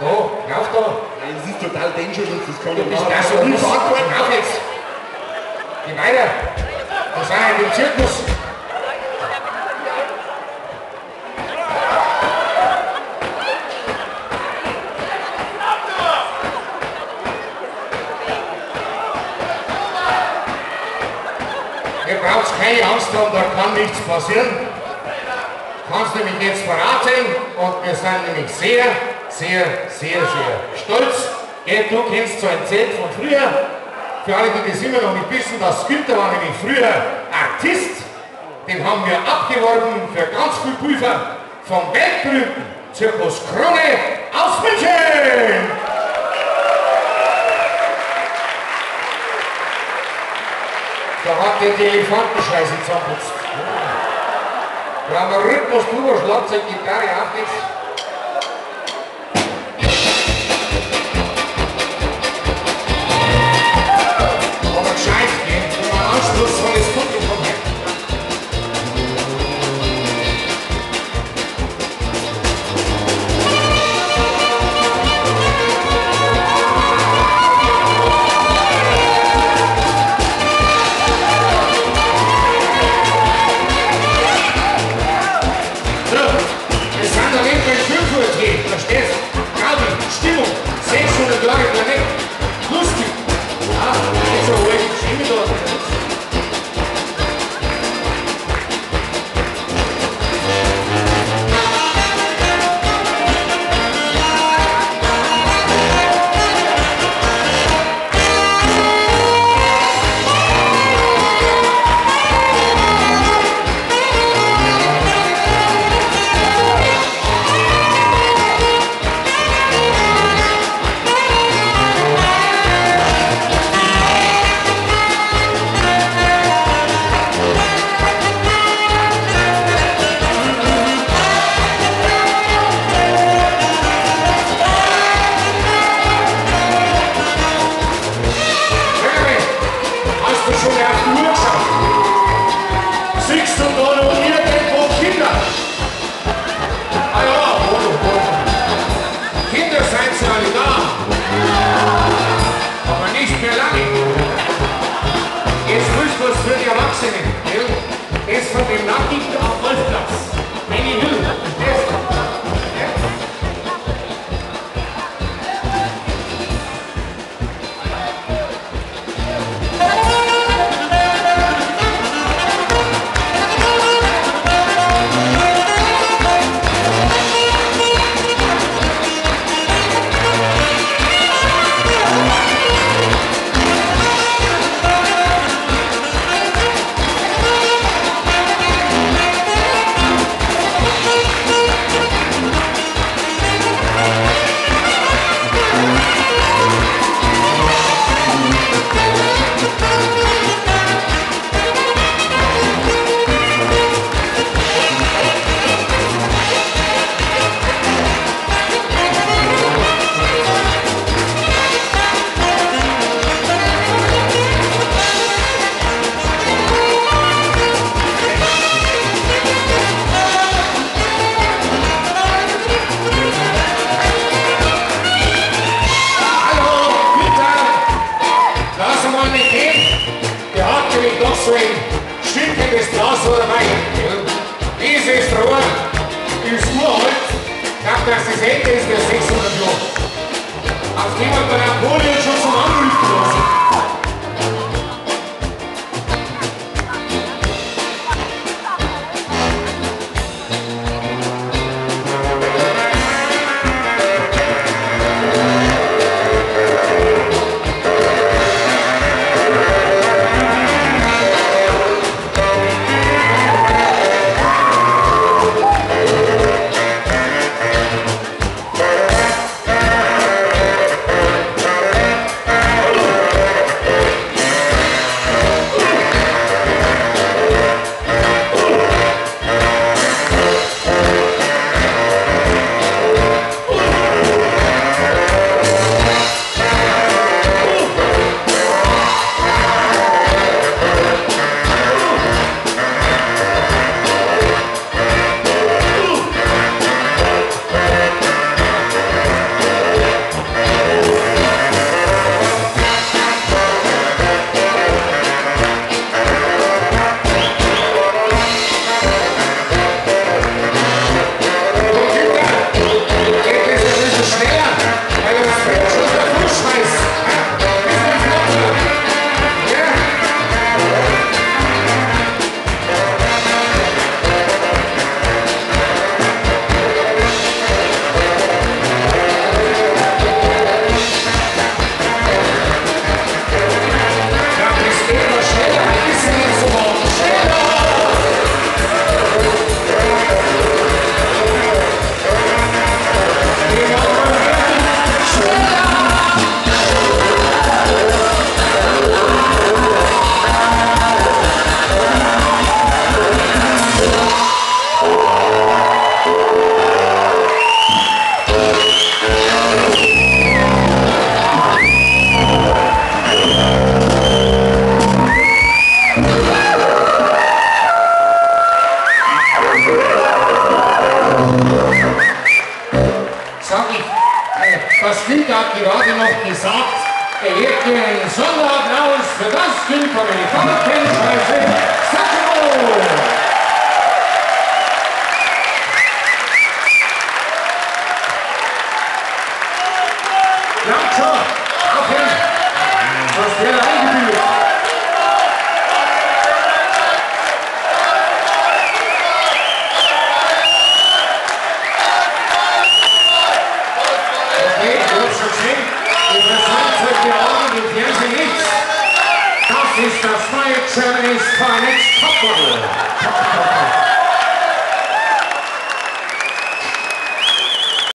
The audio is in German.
Oh, lauf da. Das ist total dangerous, das kann Du ich bist nicht. da so unverantwortlich. Lauf jetzt. Geh weiter. Sind ja im Zirkus. Ihr braucht keine Angst haben, da kann nichts passieren. Kannst nämlich jetzt verraten und wir sind nämlich sehr, sehr, sehr, sehr stolz. Gell, du kennst so ein Zelt von früher. Für alle, die das immer noch nicht wissen, das Günther war nämlich früher Artist. Den haben wir abgeworben für ganz viel Pulver vom weltberühmten Zirkus Krone aus München. Da hat der die Elefantenscheiße zusammengeputzt. Wir haben einen Rhythmus drüber, Schlagzeug, Gitarre, auch nichts. still. Siehst du 63 Geschwister und Blut. Auf die man bei Süd hat gerade noch gesagt, er wird dir einen Sonderapplaus für das gilt von den Falkenscheiße Sacco! Langsam, auf! Was der? Das ist das neue Germany's Finest Topmodel.